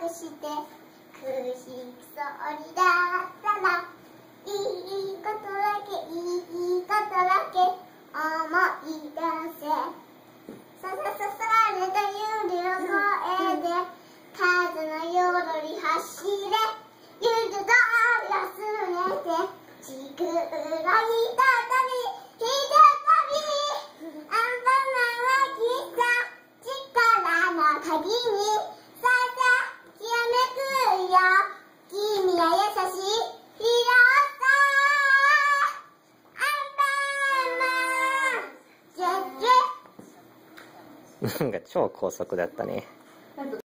くして苦しくそうにだったらいいことだけいいことだけ思い出せさささされた指を越えて風のよろり走れゆるどりをすねてちくらいたたびひとたびアンパンマンはきっと力の鍵になんか超高速だったね。